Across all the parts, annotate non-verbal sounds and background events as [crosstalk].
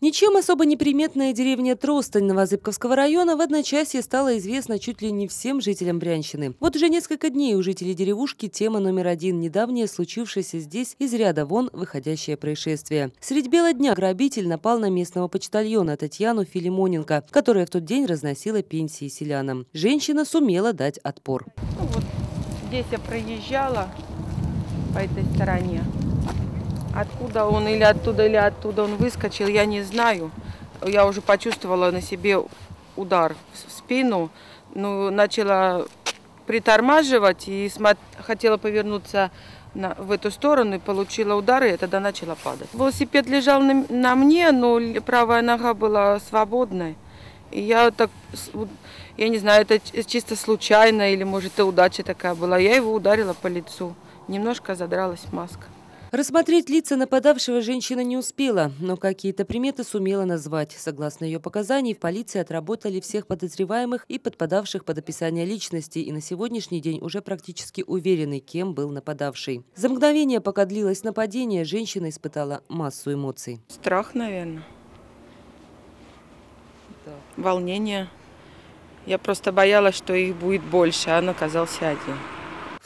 Ничем особо неприметная деревня Тростань Новозыбковского района в одночасье стала известна чуть ли не всем жителям Брянщины. Вот уже несколько дней у жителей деревушки тема номер один – недавнее случившееся здесь из ряда вон выходящее происшествие. Средь бела дня грабитель напал на местного почтальона Татьяну Филимоненко, которая в тот день разносила пенсии селянам. Женщина сумела дать отпор. Ну, вот здесь я проезжала по этой стороне. Откуда он или оттуда, или оттуда он выскочил, я не знаю. Я уже почувствовала на себе удар в спину. Ну, начала притормаживать и хотела повернуться на, в эту сторону и получила удары, и тогда начала падать. Велосипед лежал на, на мне, но правая нога была свободной. И я так, я не знаю, это чисто случайно или может это удача такая была. Я его ударила по лицу. Немножко задралась маска. Рассмотреть лица нападавшего женщина не успела, но какие-то приметы сумела назвать. Согласно ее показаний, в полиции отработали всех подозреваемых и подпадавших под описание личности, и на сегодняшний день уже практически уверены, кем был нападавший. За мгновение, пока длилось нападение, женщина испытала массу эмоций. Страх, наверное. Да. Волнение. Я просто боялась, что их будет больше, а он оказался один.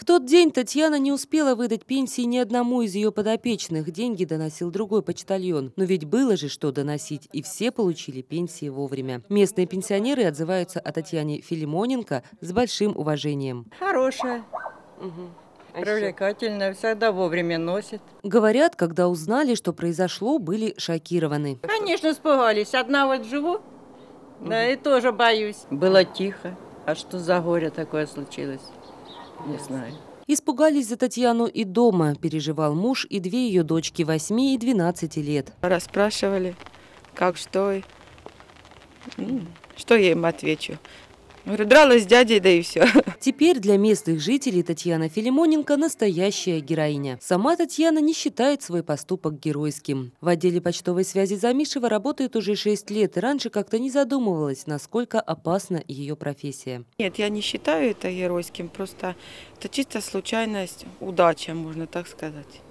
В тот день Татьяна не успела выдать пенсии ни одному из ее подопечных. Деньги доносил другой почтальон. Но ведь было же что доносить, и все получили пенсии вовремя. Местные пенсионеры отзываются о Татьяне Филимоненко с большим уважением. Хорошая. Угу. Привлекательная, всегда вовремя носит. Говорят, когда узнали, что произошло, были шокированы. Конечно, испугались. Одна вот живу, угу. да и тоже боюсь. Было тихо. А что за горе такое случилось? Не знаю. Испугались за Татьяну и дома, переживал муж и две ее дочки 8 и 12 лет. Расспрашивали, как что. Что я им отвечу? Говорю, дралась с дядей, да и все. [laughs] Теперь для местных жителей Татьяна Филимоненко настоящая героиня. Сама Татьяна не считает свой поступок геройским. В отделе почтовой связи Замишева работает уже 6 лет и раньше как-то не задумывалась, насколько опасна ее профессия. Нет, я не считаю это геройским, просто это чисто случайность, удача, можно так сказать.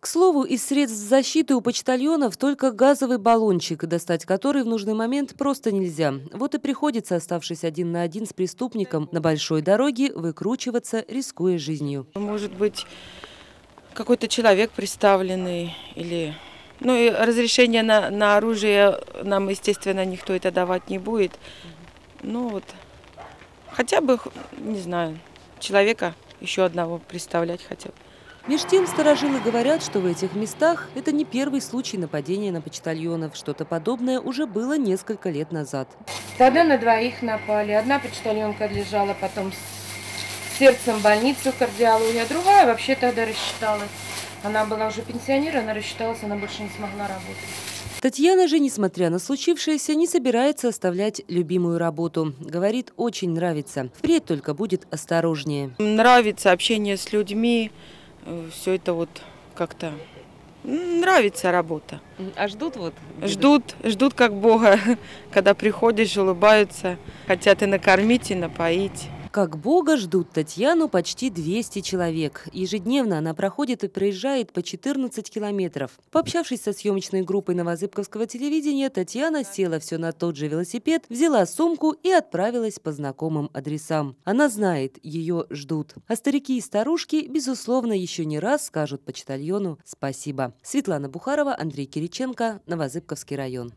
К слову, из средств защиты у почтальонов только газовый баллончик, достать который в нужный момент просто нельзя. Вот и приходится, оставшись один на один с преступником, на большой дороге выкручиваться, рискуя жизнью. Может быть, какой-то человек представленный или... Ну и разрешение на, на оружие нам, естественно, никто это давать не будет. Ну вот, хотя бы, не знаю, человека еще одного представлять хотя бы. Меж тем сторожилы говорят, что в этих местах это не первый случай нападения на почтальонов. Что-то подобное уже было несколько лет назад. Тогда на двоих напали. Одна почтальонка лежала потом с сердцем в больницу кардиология, а другая вообще тогда рассчиталась. Она была уже пенсионер, она рассчиталась, она больше не смогла работать. Татьяна же, несмотря на случившееся, не собирается оставлять любимую работу. Говорит, очень нравится. Впредь только будет осторожнее. Нравится общение с людьми, все это вот как-то нравится работа. А ждут вот? Ждут, ждут как Бога, [laughs] когда приходишь, улыбаются, хотят и накормить, и напоить. Как Бога ждут Татьяну почти 200 человек. Ежедневно она проходит и проезжает по 14 километров. Пообщавшись со съемочной группой новозыбковского телевидения, Татьяна села все на тот же велосипед, взяла сумку и отправилась по знакомым адресам. Она знает, ее ждут. А старики и старушки, безусловно, еще не раз скажут почтальону спасибо. Светлана Бухарова, Андрей Кириченко, Новозыбковский район.